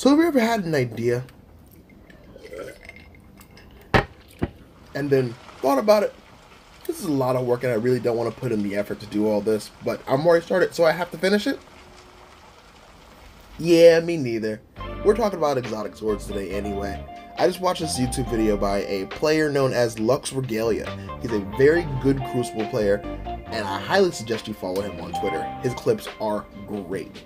So have you ever had an idea and then thought about it? This is a lot of work and I really don't want to put in the effort to do all this, but I'm already started, so I have to finish it? Yeah, me neither. We're talking about exotic swords today anyway. I just watched this YouTube video by a player known as Lux Regalia. He's a very good Crucible player, and I highly suggest you follow him on Twitter. His clips are great.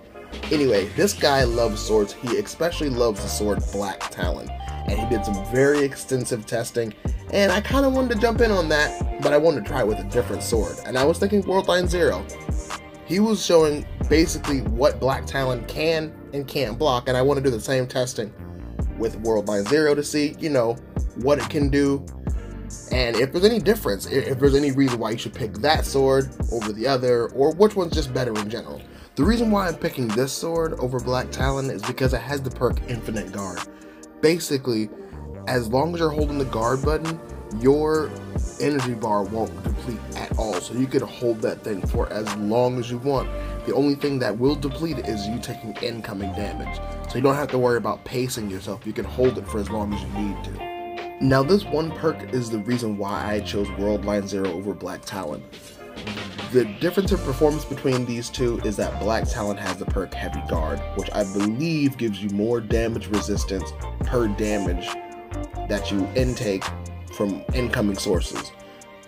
Anyway, this guy loves swords. He especially loves the sword Black Talon, and he did some very extensive testing. And I kind of wanted to jump in on that, but I wanted to try it with a different sword. And I was thinking Worldline Zero. He was showing basically what Black Talon can and can't block, and I want to do the same testing with Worldline Zero to see, you know, what it can do, and if there's any difference, if there's any reason why you should pick that sword over the other, or which one's just better in general. The reason why I'm picking this sword over Black Talon is because it has the perk Infinite Guard. Basically, as long as you're holding the guard button, your energy bar won't deplete at all. So you can hold that thing for as long as you want. The only thing that will deplete it is you taking incoming damage. So you don't have to worry about pacing yourself. You can hold it for as long as you need to. Now this one perk is the reason why I chose Worldline Zero over Black Talon. The difference in performance between these two is that Black Talon has the perk Heavy Guard, which I believe gives you more damage resistance per damage that you intake from incoming sources.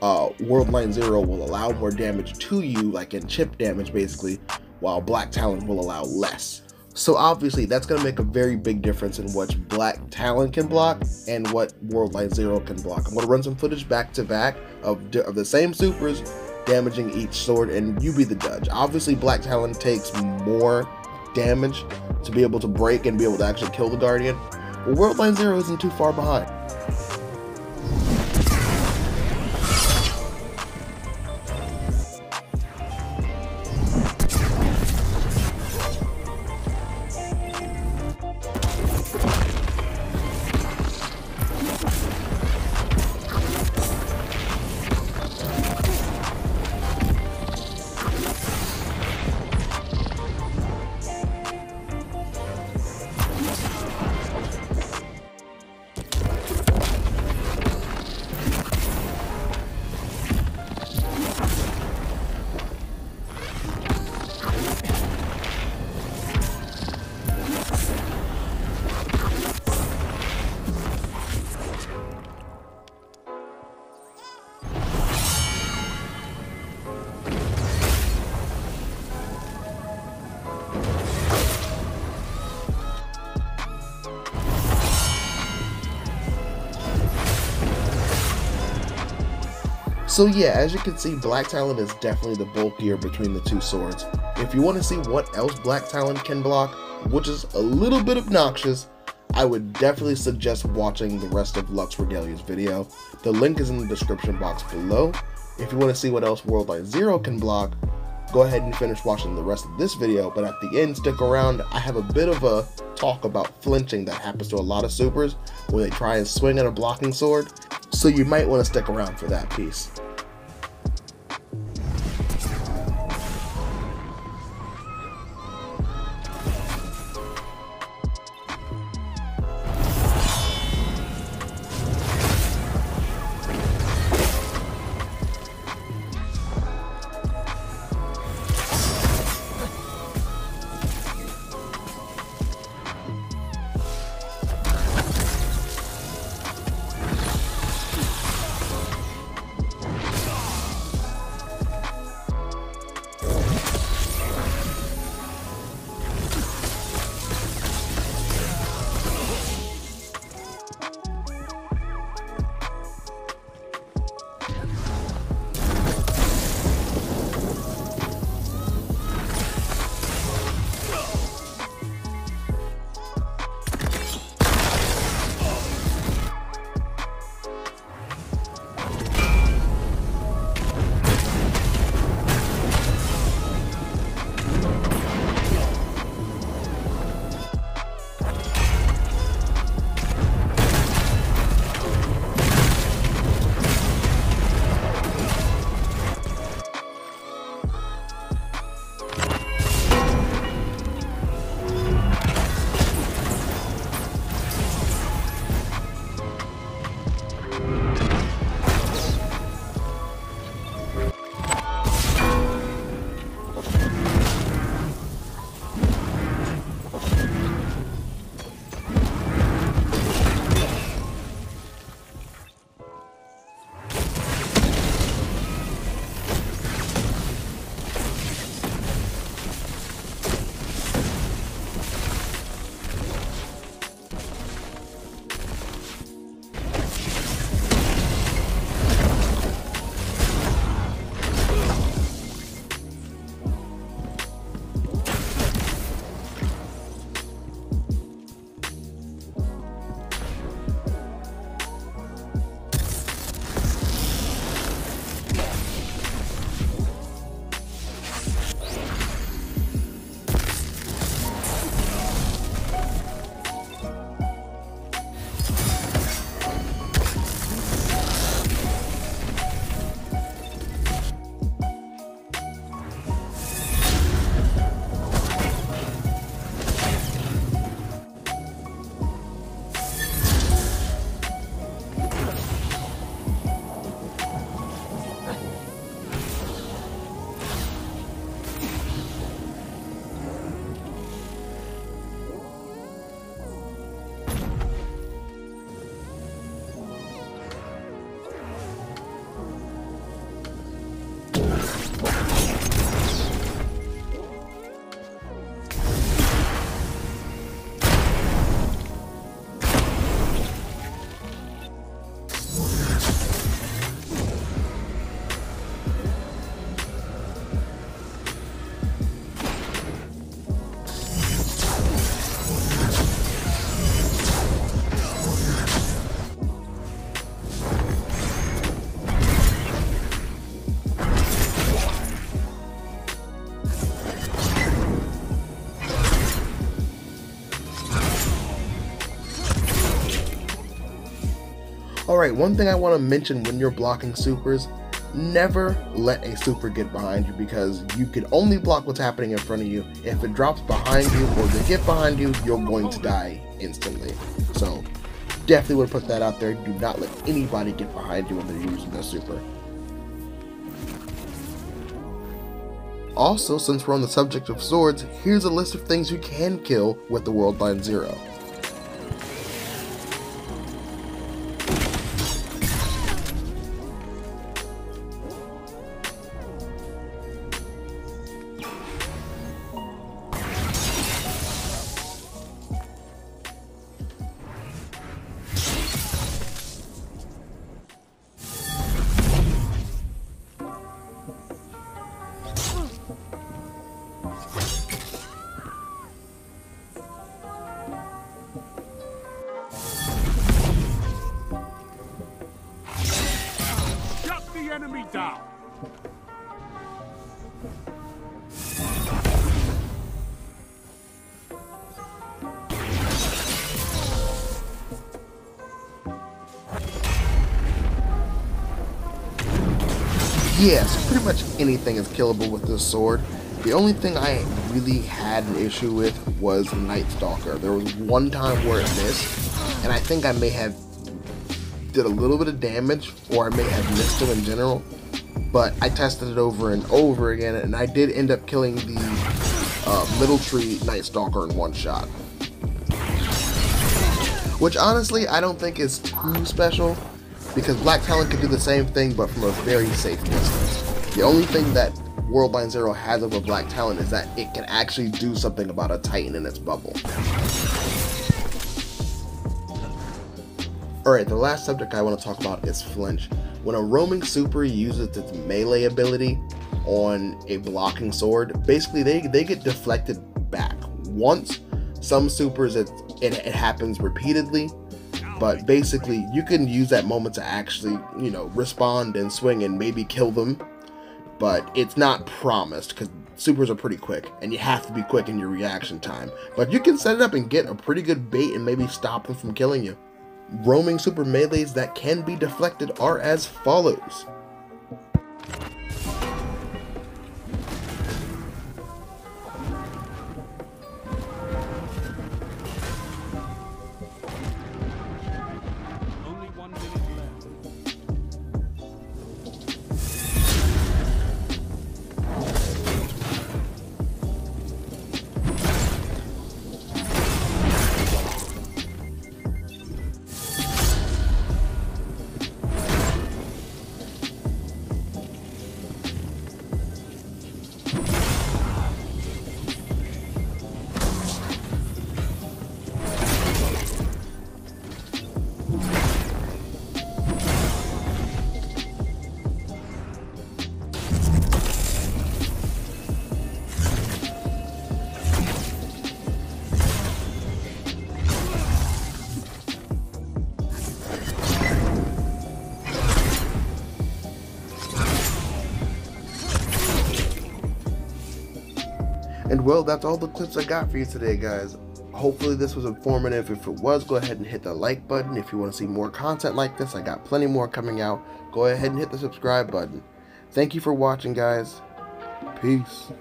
Uh, Worldline Zero will allow more damage to you, like in chip damage basically, while Black Talon will allow less. So obviously that's going to make a very big difference in what Black Talon can block and what Worldline Zero can block. I'm going to run some footage back to back of, of the same supers damaging each sword, and you be the judge. Obviously, Black Talon takes more damage to be able to break and be able to actually kill the Guardian, but Worldline Zero isn't too far behind. So yeah, as you can see, Black Talon is definitely the bulkier between the two swords. If you want to see what else Black Talon can block, which is a little bit obnoxious, I would definitely suggest watching the rest of Lux Regalia's video. The link is in the description box below. If you want to see what else Worldline Zero can block, go ahead and finish watching the rest of this video, but at the end, stick around. I have a bit of a talk about flinching that happens to a lot of supers when they try and swing at a blocking sword, so you might want to stick around for that piece. Alright, one thing I want to mention when you're blocking supers, never let a super get behind you because you can only block what's happening in front of you. If it drops behind you or they get behind you, you're going to die instantly. So definitely would put that out there. Do not let anybody get behind you when they're using the super. Also, since we're on the subject of swords, here's a list of things you can kill with the Worldline Zero. Down. Yes, pretty much anything is killable with this sword. The only thing I really had an issue with was Night Stalker. There was one time where it missed, and I think I may have did a little bit of damage, or I may have missed him in general. But I tested it over and over again, and I did end up killing the uh, Middle Tree Night Stalker in one shot. Which honestly, I don't think is too special, because Black Talon can do the same thing, but from a very safe distance. The only thing that Worldline Zero has over Black Talon is that it can actually do something about a Titan in its bubble. Alright, the last subject I want to talk about is flinch. When a roaming super uses its melee ability on a blocking sword, basically they, they get deflected back. Once, some supers it, it, it happens repeatedly, but basically you can use that moment to actually, you know, respond and swing and maybe kill them, but it's not promised because supers are pretty quick and you have to be quick in your reaction time. But you can set it up and get a pretty good bait and maybe stop them from killing you. Roaming super melees that can be deflected are as follows. And well, that's all the clips I got for you today, guys. Hopefully this was informative. If it was, go ahead and hit the like button. If you want to see more content like this, I got plenty more coming out. Go ahead and hit the subscribe button. Thank you for watching, guys. Peace.